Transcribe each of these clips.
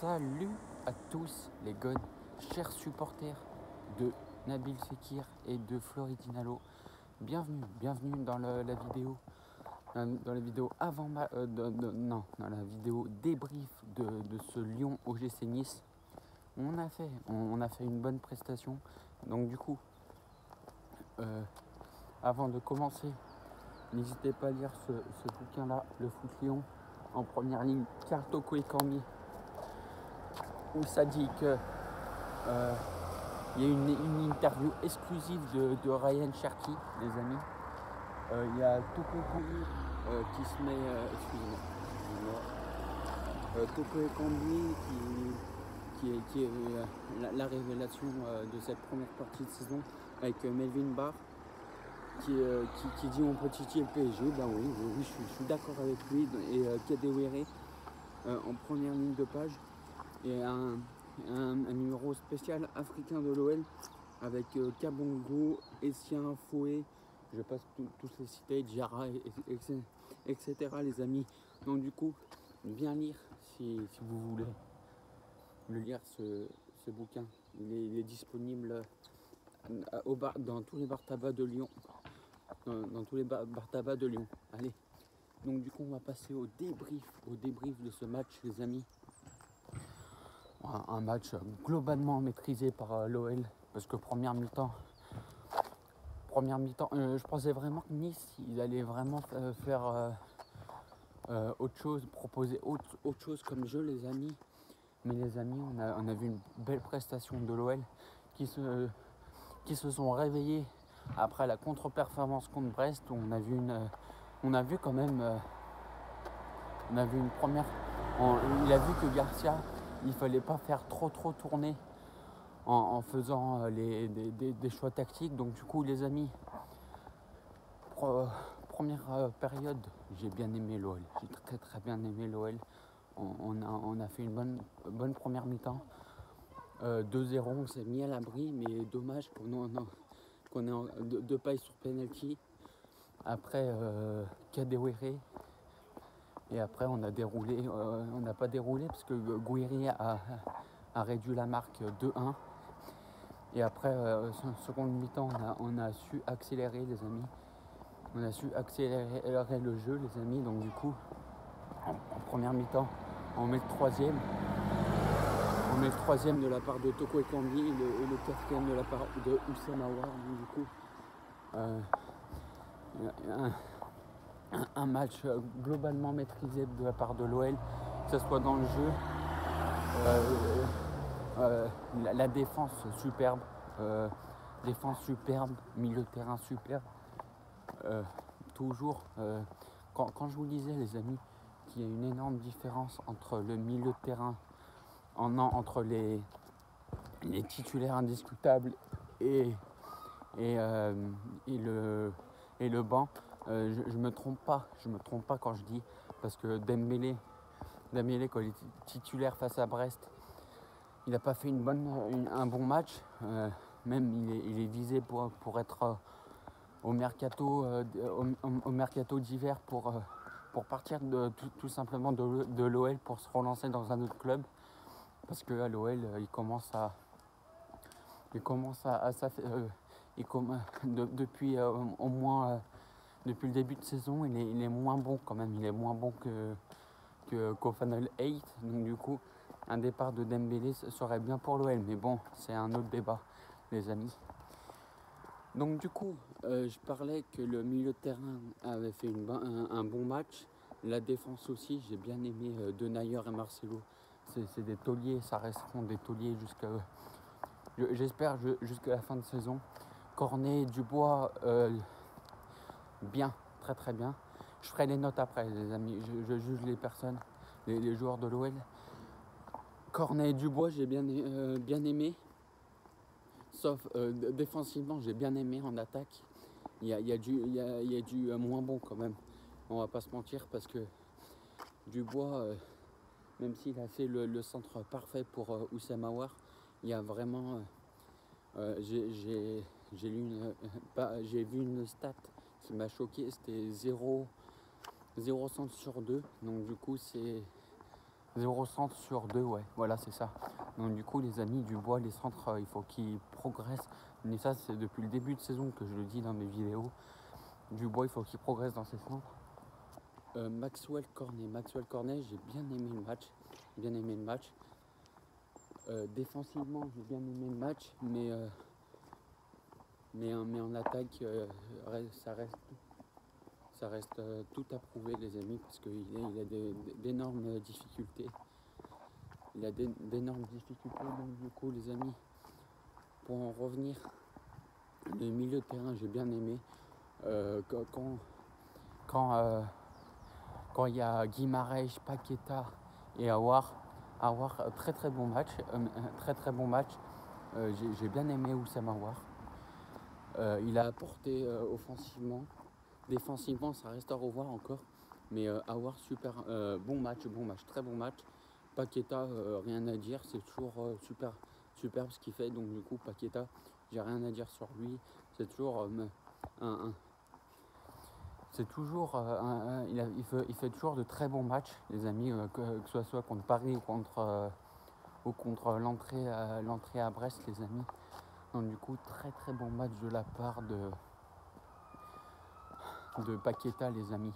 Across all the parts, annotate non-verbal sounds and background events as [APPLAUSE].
Salut à tous les gones, chers supporters de Nabil Fekir et de Floridinalo. Bienvenue, bienvenue dans la vidéo, dans, dans la vidéo avant euh, non, dans la vidéo débrief de, ce Lyon OGC Nice. On a fait, une bonne prestation. Donc du coup, euh, avant de commencer, n'hésitez pas à lire ce, bouquin-là, Le Foot Lyon, en première ligne, Cartoko et Cormier où ça dit que euh, il y a une, interview exclusive de, Ryan Cherky, les amis. Euh, Il y a Toko Ekambi euh, qui se met. excusez-moi. Toko Ekambi qui, qui est, qui est, la, la révélation de cette première partie de saison avec Melvin Barr. Qui, qui, dit on peut titiller le PSG, ben oui, oui, je suis, d'accord avec lui. Et Kadewere en première ligne de page et un, un- un numéro spécial africain de l'OL avec euh, Kabongo, Essien, Fouet, je passe tous les cités, Diarra, et- et- et- etc. les amis. Donc du coup, bien lire si, vous voulez le lire ce, bouquin. Il est, disponible euh, au bar, dans tous les bars tabac de Lyon. Dans, tous les bar, bars tabac de Lyon. Allez. Donc du coup on va passer au débrief, au débrief de ce match les amis un, match globalement maîtrisé par euh, l'OL parce que première mi-temps première mi-temps euh, je pensais vraiment que Nice il allait vraiment euh, faire autre chose proposer autre, autre chose comme jeu les amis. Mais les amis on a, on a vu une belle prestation de l'OL qui se, qui se sont réveillés après la contre-performance contre Brest où on a vu une on a vu quand même on a vu une première il a vu que Garcia il fallait pas faire trop trop tourner en, faisant euh, les, des, choix tactiques. Donc du coup les amis, première euh, période, j'ai bien aimé l'OL. J'ai très très bien aimé l'OL. On, a, on a fait une bonne, bonne première mi-temps. Euh, 2-0, on s'est mis à l'abri, mais dommage qu'on qu'on ait en- deux, deux pailles sur penalty. Après, euh, et après, on a déroulé, euh, on n'a pas déroulé parce que Gouiri a, réduit la marque 2-1. Et après, euh, se- seconde mi-temps, on a, su accélérer, les amis. On a su accélérer le jeu, les amis. Donc, du coup, en, première mi-temps, on met le troisième. On met le troisième de la part de Toko Ekambi et et le quatrième de la part de Oussama Aouar. Donc, du coup, euh, un- un, match euh, globalement maîtrisé de la part de l'OL, que ce soit dans le jeu, euh, euh, la, défense superbe, défense superbe, milieu de terrain superbe. Toujours, quand, je vous disais les amis qu'il y a une énorme différence entre le milieu de terrain, en, entre les, titulaires indiscutables et, et le, et le banc, euh, je, je me trompe pas, je me trompe pas quand je dis parce que Dembélé, Dembélé quand il est titulaire face à Brest, il n'a pas fait une bonne, un bon match. euh, même il est, il est visé pour, pour être euh, au mercato, au, mercato d'hiver pour, pour partir tout, simplement de, l'OL pour se relancer dans un autre club. Parce que l'OL, il commence à, il commence à, il depuis au moins depuis le début de saison, il est, moins bon quand même. Il est moins bon que, que, qu'au Final 8. Donc du coup, un départ de Dembélé serait bien pour l'OL. Mais bon, c'est un autre débat, les amis. Donc du coup, euh, je parlais que le milieu de terrain avait fait un, bon match. La défense aussi, j'ai bien aimé euh, Denayer et Marcelo. C'est, des tauliers, ça resteront des tauliers jusqu'à... je- J'espère ju- jusqu'à la fin de saison. Cornet, Dubois, euh, bien, très très bien. Je ferai les notes après, les amis. Je, juge les personnes, les, joueurs de l'OL. Cornet et Dubois, j'ai bien, euh, bien aimé. Sauf euh, défensivement, j'ai bien aimé en attaque. Il y a, du, euh, moins bon quand même. On va pas se mentir parce que Dubois, même s'il a fait le, centre parfait pour Oussama Aouar, il y a vraiment. [LAUGHS] j'ai vu une stat m'a choqué, c'était 0, 0 centre sur 2. Donc du coup c'est 0 centre sur 2, ouais, voilà, c'est ça. Donc du coup, les amis, Dubois, les centres, euh, il faut qu'ils progressent. Mais ça, c'est depuis le début de saison que je le dis dans mes vidéos. Dubois, il faut qu'il progresse dans ses centres. Euh, Maxwell Cornet. Maxwell Cornet, j'ai bien aimé le match. Bien aimé le match. Euh, défensivement, j'ai bien aimé le match, mais, mais, en- mais en attaque, euh, ça reste, euh, tout à prouver, les amis, parce qu'il a, d'énormes difficultés. Il a d'é- d'énormes difficultés, donc du coup, les amis, pour en revenir, le milieu de terrain, j'ai bien aimé. Euh, quand euh, il y a Guimarães, Paqueta et Awar, Awar, euh, très très bon match, euh, euh, très très bon match. Euh, j'ai- J'ai bien aimé Oussama Awar. Euh, il a apporté euh, offensivement, défensivement, ça reste à revoir encore. Mais euh, Awar, super, bon match, bon match, très bon match. Paqueta, rien à dire, c'est toujours super, superbe ce qu'il fait. Donc du coup, Paqueta, j'ai rien à dire sur lui. C'est toujours c'est toujours, il, fait, toujours de très bons matchs, les amis, que, ce soit contre Paris ou contre, contre l'entrée l'entrée à Brest, les amis. Donc du coup, très très bon match de la part de, de Paqueta, les amis.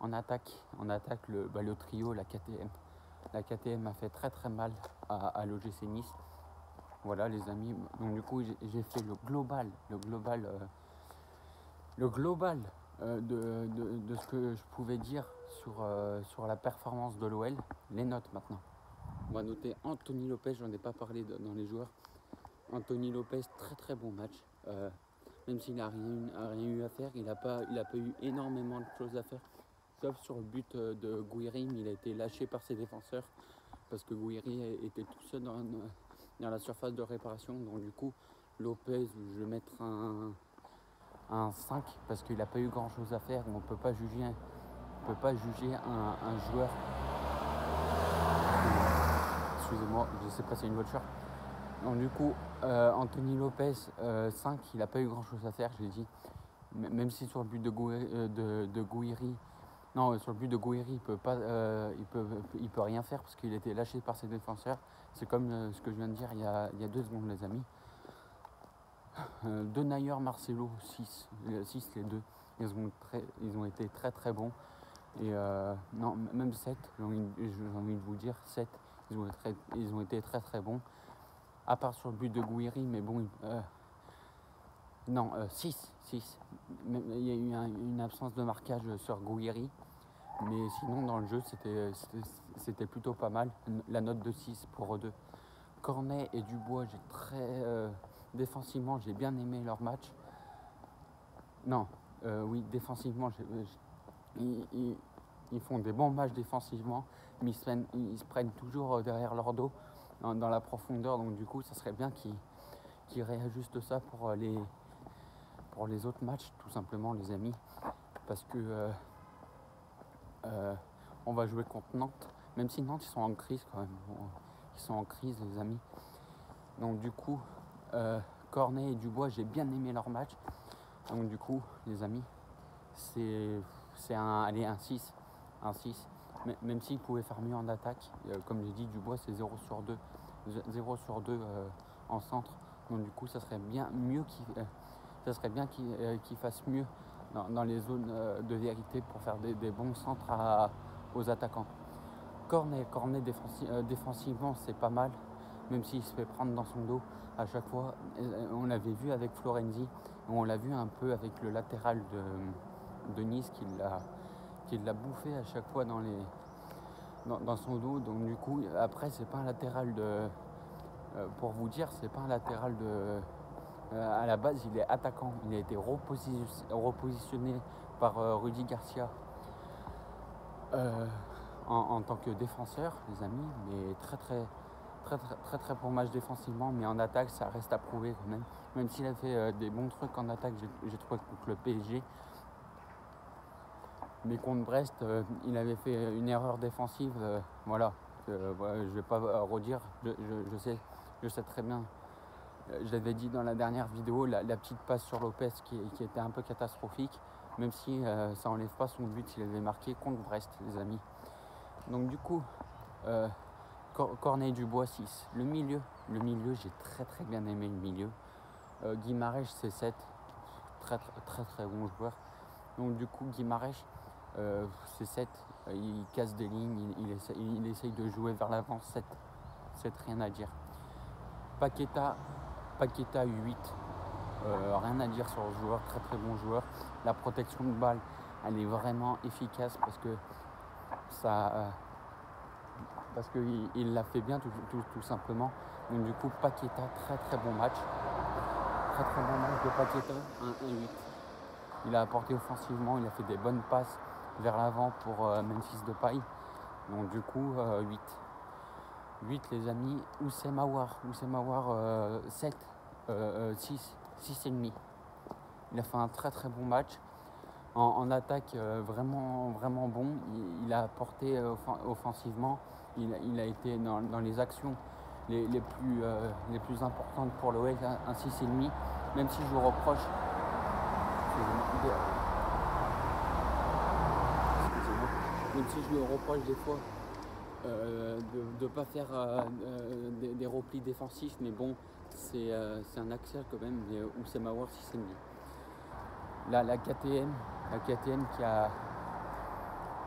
En attaque, en attaque le, bah, le trio, la KTM. La KTM a fait très très mal à, à l'OGC Nice. Voilà les amis. Donc du coup j'ai- fait le global, le global, euh, le global euh, de, de- ce que je pouvais dire sur, euh, sur la performance de l'OL. Les notes maintenant. On va noter Anthony Lopez, j'en ai pas parlé dans les joueurs. Anthony Lopez, très très bon match. Euh, même s'il n'a rien, eu à faire, il n'a pas, eu énormément de choses à faire. Sauf sur le but euh, de Gouiri, mais il a été lâché par ses défenseurs parce que Gouiri était tout seul dans, la surface de réparation. Donc du coup, Lopez, je vais mettre un, un 5 parce qu'il n'a pas eu grand chose à faire. On ne peut pas juger, un, joueur. Excusez-moi, je sais pas, c'est une voiture. Du coup, euh, Anthony Lopez, euh, 5, il n'a pas eu grand chose à faire, j'ai dit. M- Même si sur le but de, Gouiri, euh, de, Gouiri- non, euh, sur le but de Gouiri, il peut pas, euh, il peut, il peut rien faire parce qu'il a été lâché par ses défenseurs. C'est comme euh, ce que je viens de dire il y a, il y a deux secondes, les amis. Euh, Denayer, Marcelo, 6, 6 les deux. Ils ont, ils ont été très très bons. Et euh, non, même 7, j'ai envie, envie de vous dire, 7, ils ont, ils ont été très très bons. À part sur le but de Gouiri, mais bon, euh, non, 6, 6. Il y a eu un- une absence de marquage sur Gouiri. Mais sinon, dans le jeu, c'était- plutôt pas mal. La note de 6 pour eux deux. Cornet et Dubois, j'ai très. euh, défensivement, j'ai bien aimé leur match. Non, euh, oui, défensivement, ils, ils- font des bons matchs défensivement, mais ils se prennent, toujours euh, derrière leur dos dans, la profondeur. Donc, du coup, ça serait bien qu'ils réajustent ça pour euh, les, pour les autres matchs, tout simplement, les amis. Parce que. euh, euh, on va jouer contre Nantes, même si Nantes ils sont en crise quand même. Ils sont en crise les amis. Donc du coup, Cornet et Dubois, j'ai bien aimé leur match. Donc du coup, les amis, c'est c'est un, allez, un 6. Un 6. Même s'ils pouvaient faire mieux en attaque, euh, comme j'ai dit, Dubois c'est 0 sur 2. 0 sur 2 euh, en centre. Donc du coup, ça serait bien mieux qu'il euh, fasse mieux dans, les zones de vérité pour faire des, bons centres aux attaquants. Cornet, Cornet défensi- défensivement, c'est pas mal, même s'il se fait prendre dans son dos à chaque fois. On l'avait vu avec Florenzi, on l'a vu un peu avec le latéral de, de Nice qui l'a qui l'a bouffé à chaque fois dans, les, dans, son dos. Donc du coup, après, c'est pas un latéral de... euh, pour vous dire, c'est pas un latéral de... euh, à la base, il est attaquant. Il a été reposi- repositionné par euh, Rudy Garcia euh, en, en tant que défenseur, les amis. Mais très très très très très, très bon match défensivement. Mais en attaque, ça reste à prouver quand même. Même s'il a fait des bons trucs en attaque, j'ai trouvé contre le PSG. Mais contre Brest, euh, il avait fait une erreur défensive. euh, voilà. Euh, voilà, je vais pas euh, redire. Je, sais, très bien. Je l'avais dit dans la dernière vidéo, la, petite passe sur Lopez qui, était un peu catastrophique, même si ça enlève pas son but s'il avait marqué contre Brest, les amis. Donc du coup, Corneille Dubois 6. Le milieu, le milieu, j'ai très très bien aimé le milieu. Euh, c'est 7. Très, très très très bon joueur. Donc du coup Guimarèche euh, c'est 7. Il casse des lignes, il, essaye, de jouer vers l'avant 7. 7 rien à dire. Paqueta, Paqueta 8. Euh, rien à dire sur le joueur, très très bon joueur. La protection de balle, elle est vraiment efficace parce que ça, euh, parce qu'il l'a fait bien tout, simplement. Donc du coup, Paqueta, très très bon match. Très très bon match de Paqueta, 1 et 8. Il a apporté offensivement, il a fait des bonnes passes vers l'avant pour euh, Memphis de paille. Donc du coup, 8. 8 les amis, Oussem Aouar, Oussem Aouar 7, 6, 6 et demi. Il a fait un très très bon match. En, attaque, euh, vraiment, vraiment bon. Il, a apporté euh, offensivement. Il, a été dans, les actions les, plus, euh, les plus importantes pour l'OL, un 6,5. Même si je vous reproche. Même si je lui reproche des fois de ne pas faire des, replis défensifs, mais bon, c'est un axial quand même, où c'est Mawar 6,5. La, la KTM, la KTM qui a,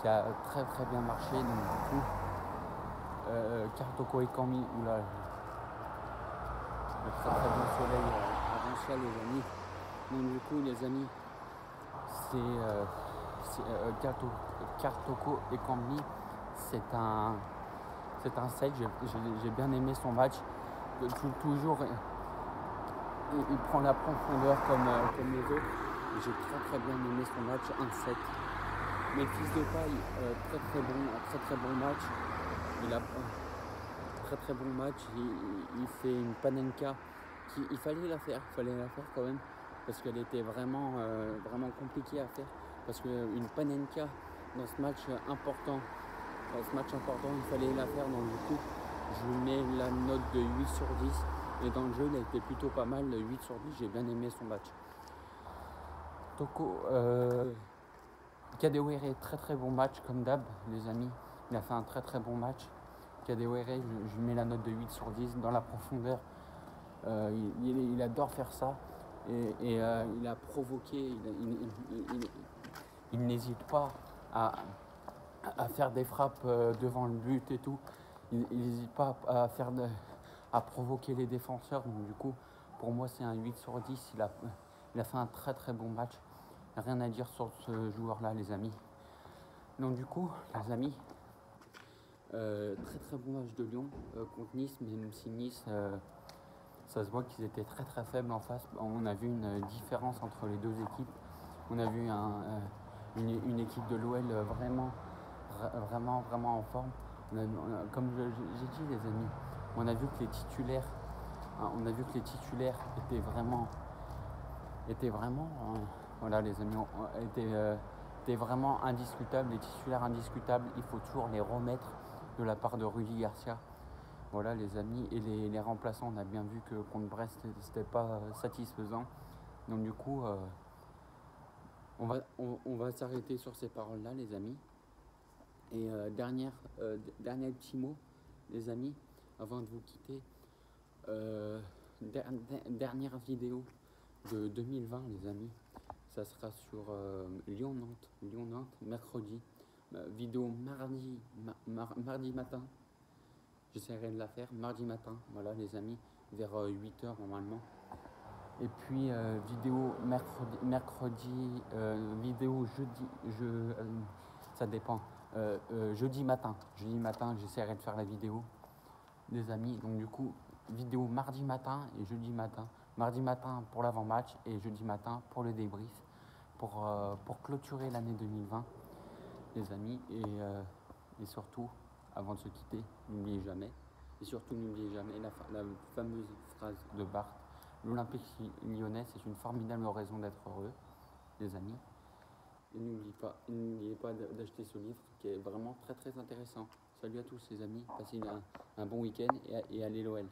qui a très très bien marché. Donc du coup, euh, Kartoko et Kami, oula, le très très bon soleil euh, avant ça les amis. Donc du coup les amis, c'est euh, euh Kartoko et c'est un c'est un set, j'ai bien aimé son match. Toujours, il, prend la profondeur comme, comme les autres. J'ai très très bien aimé son match 1-7. Mais le fils de paille, euh, très très bon, très très bon match. Il a euh, très très bon match. Il, fait une panenka il fallait la faire, il fallait la faire quand même parce qu'elle était vraiment euh, vraiment compliquée à faire. Parce qu'une panenka dans ce match important, ce match important, il fallait la faire. Donc du coup, je lui mets la note de 8 sur 10. Et dans le jeu, il a été plutôt pas mal, 8 sur 10. J'ai bien aimé son match. Toko, euh, Kadewere, très très bon match comme d'hab, les amis. Il a fait un très très bon match. Kadewere, je, je mets la note de 8 sur 10 dans la profondeur. Euh, il, adore faire ça et, euh, il a provoqué, il, n'hésite pas à, faire des frappes euh, devant le but et tout. Il n'hésite pas à, faire à provoquer les défenseurs. Donc, du coup, pour moi, c'est un 8 sur 10. Il a, il a fait un très très bon match. Rien à dire sur ce joueur-là, les amis. Donc du coup, les amis, euh, très très bon match de Lyon euh, contre Nice, même si Nice, ça se voit qu'ils étaient très très faibles en face. On a vu une différence entre les deux équipes. On a vu une, équipe de l'OL vraiment, vraiment, vraiment en forme. comme j'ai dit, les amis, on a vu que les titulaires, hein, on a vu que les titulaires étaient vraiment, étaient vraiment voilà, les amis, euh, étaient, vraiment indiscutables, les titulaires indiscutables. Il faut toujours les remettre de la part de Rudy Garcia. Voilà, les amis. Et les, remplaçants, on a bien vu que contre Brest, c'était pas satisfaisant. Donc, du coup, euh, on va, on, va s'arrêter sur ces paroles-là, les amis. Et euh, dernière, dernier petit mot, les amis, avant de vous quitter. dernière vidéo de 2020, les amis ça sera sur euh, Lyon-Nantes, Lyon-Nantes, mercredi. Euh, vidéo mardi, mardi matin. J'essaierai de la faire mardi matin, voilà les amis, vers 8h euh, normalement. Et puis vidéo mercredi, mercredi vidéo jeudi, je, ça dépend. jeudi matin, jeudi matin, j'essaierai de faire la vidéo, les amis. Donc du coup, vidéo mardi matin et jeudi matin. Mardi matin pour l'avant-match et jeudi matin pour le débrief, pour, euh, clôturer l'année 2020, les amis. Et, euh, et, surtout, avant de se quitter, n'oubliez jamais, et surtout n'oubliez jamais la, la, fameuse phrase de Barthes, l'Olympique lyonnais, c'est une formidable raison d'être heureux, les amis. Et n'oubliez pas, d'acheter ce livre qui est vraiment très très intéressant. Salut à tous les amis, passez un, un bon week-end et, et allez l'OL.